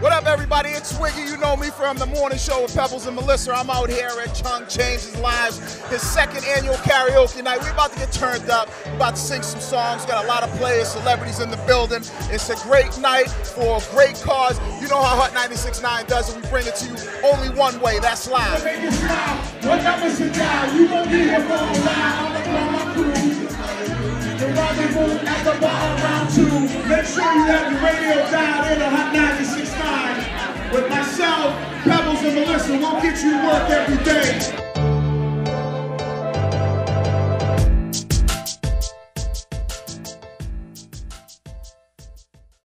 What up, everybody? It's Swiggy. You know me from the morning show with Pebbles and Melissa. I'm out here at Chung Changes Lives, his second annual karaoke night. We're about to get turned up. We're about to sing some songs. Got a lot of players, celebrities in the building. It's a great night for a great cause. You know how Hot 96.9 does it. We bring it to you only one way. That's live. What? You gon' be here for a while. I'm gonna call my crew. The rendezvous at the bar two. Make sure you have radio dialed in and Melissa. We'll get you work every day.